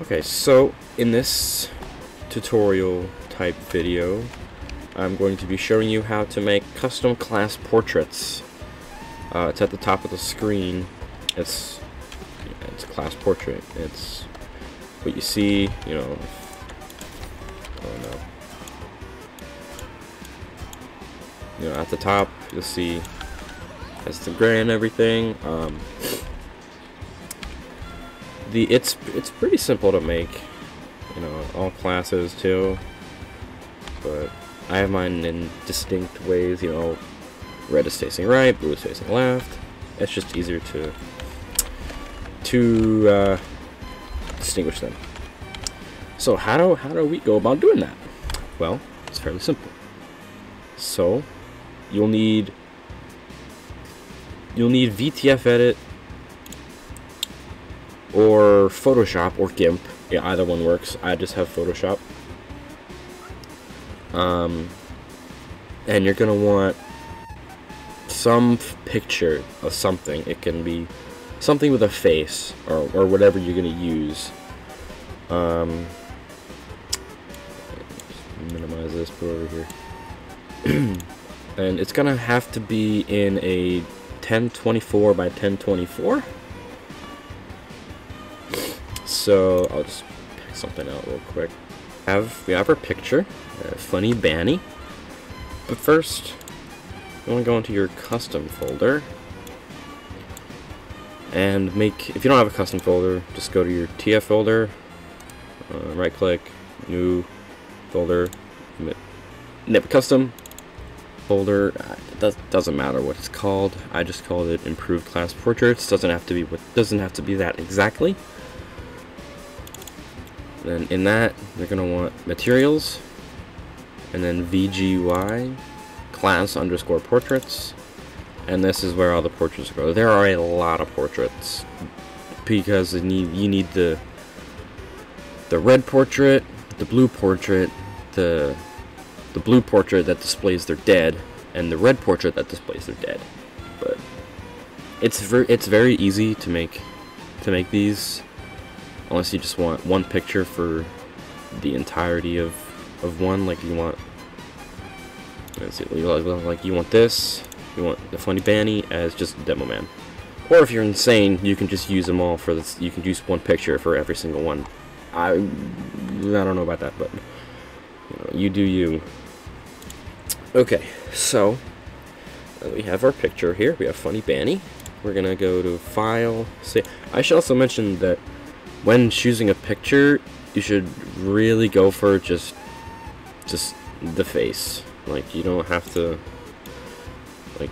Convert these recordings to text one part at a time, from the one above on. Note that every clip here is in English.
Okay, so in this tutorial type video, I'm going to be showing you how to make custom class portraits. Uh, it's at the top of the screen. It's it's class portrait. It's what you see, you know. Oh no. You know, at the top, you'll see has the gray and everything. Um, the it's it's pretty simple to make. You know, all classes too. But I have mine in distinct ways. You know, red is facing right, blue is facing left. It's just easier to to uh, distinguish them. So how do how do we go about doing that? Well, it's fairly simple. So you'll need you'll need VTF edit or Photoshop or GIMP. Yeah, either one works. I just have Photoshop. Um, and you're gonna want some picture of something. It can be something with a face or, or whatever you're gonna use. Um, minimize this, put over here. and it's gonna have to be in a 1024 by 1024 so I'll just pick something out real quick. Have we have our picture, uh, funny Banny. But first, you want to go into your custom folder and make. If you don't have a custom folder, just go to your TF folder, uh, right click, new folder, nip custom folder. It doesn't matter what it's called. I just called it improved class portraits. Doesn't have to be what doesn't have to be that exactly. Then in that, they're going to want materials, and then VGUI, class underscore portraits, and this is where all the portraits go. There are a lot of portraits, because you need, you need the, the red portrait, the blue portrait, the, the blue portrait that displays they're dead, and the red portrait that displays they're dead. But it's ver it's very easy to make to make these unless you just want one picture for the entirety of of one like you want let's see like you want this you want the funny Banny as just demo man. Or if you're insane you can just use them all for this you can use one picture for every single one. I I don't know about that but you, know, you do you. Okay so we have our picture here. We have funny Banny we're gonna go to file say I should also mention that when choosing a picture, you should really go for just just the face. Like you don't have to like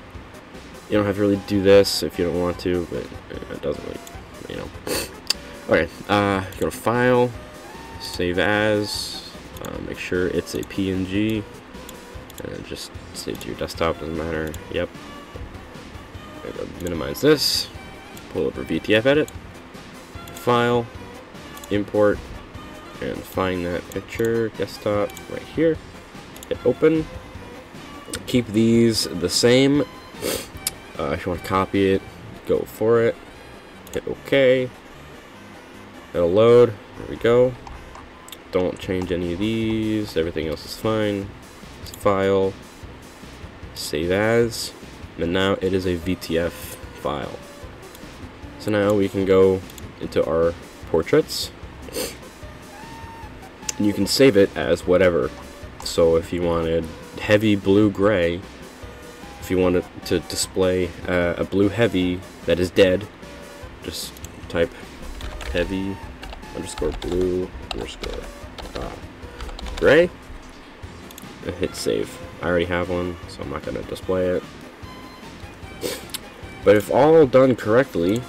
you don't have to really do this if you don't want to, but it doesn't really, you know. Okay, uh, go to File, Save As, uh, make sure it's a PNG, and just save to your desktop. Doesn't matter. Yep. Minimize this. Pull over VTF Edit. File, import and find that picture desktop right here. Hit open. Keep these the same. Uh, if you want to copy it go for it. Hit OK. It'll load. There we go. Don't change any of these. Everything else is fine. File. Save as. And now it is a VTF file. So now we can go into our portraits and you can save it as whatever. So if you wanted heavy blue gray, if you wanted to display uh, a blue heavy that is dead, just type heavy underscore blue underscore uh, gray and hit save. I already have one, so I'm not going to display it. But if all done correctly,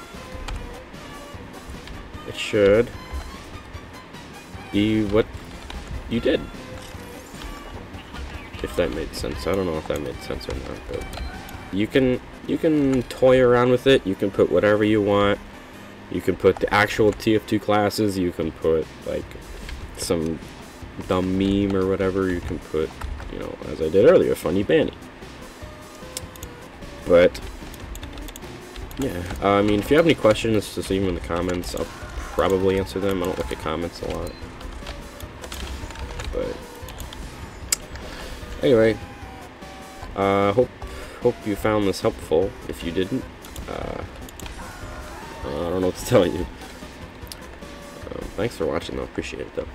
it should be what you did. If that made sense. I don't know if that made sense or not, but you can you can toy around with it. You can put whatever you want. You can put the actual TF2 classes. You can put like some dumb meme or whatever. You can put, you know, as I did earlier, funny Banny. But yeah, uh, I mean, if you have any questions, just leave them in the comments. I'll probably answer them. I don't look at comments a lot. But anyway, uh, hope hope you found this helpful. If you didn't, uh, I don't know what to tell you. Um, thanks for watching, though. Appreciate it, though.